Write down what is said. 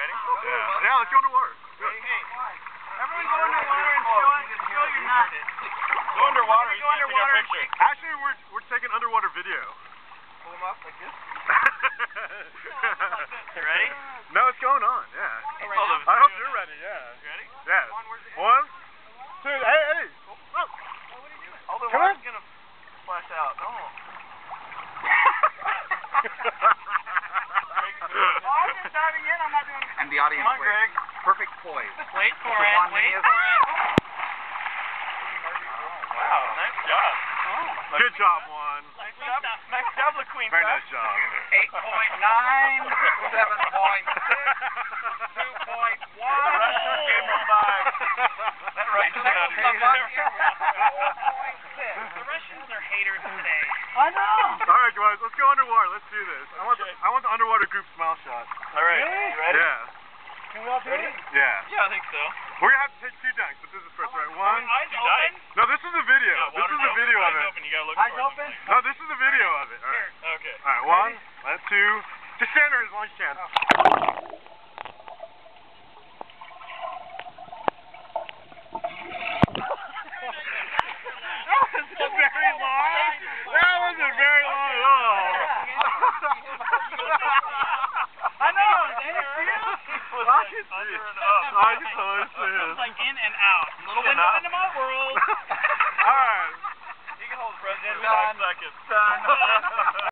Ready? Oh, yeah. Yeah, let's go underwater. Hey, hey. Everyone go underwater and show, show your nut. Go underwater. Go underwater picture. Actually, we're we're taking underwater video. Pull them up like this. you ready? No, it's going on. Yeah. Right now? I hope you're ready. Yeah. You ready? Yeah. One, two, hey, hey. Oh, oh the Come water's on. gonna splash out. Oh. Oh, I'm just diving in. I'm not doing And the audience on, waits. Greg. Perfect poise. Wait for it. Wait for it. Oh, wow. Nice job. Good job, one. Nice job. Nice job, LaQueen. Very nice job. 8.9, 7.6, 2.1. The Russians came from by. That Russian Czech had Slovakia, The Russians are haters today. I know. All right, guys, let's go underwater. Let's do this. I want the, I want the underwater group smile shot. All right. You ready? Yeah. Can we all do it? Yeah. Yeah, I think so. We're gonna have to take two dunks, but this is first, right? One. Eyes You open. No, this is the video. Yeah, this is water's the open. video of Eyes it. open. You gotta look Eyes towards open. the No, this is the video of it. All right. Okay. All right. One. Let's two. Just stand there as long as you can. That was a very long. That was a very long. Oh. I know. Did you see it? I can see Under it. and up. I can totally see It it. was like in and out. Little window into my world. All right. You can hold the president for five seconds. Done.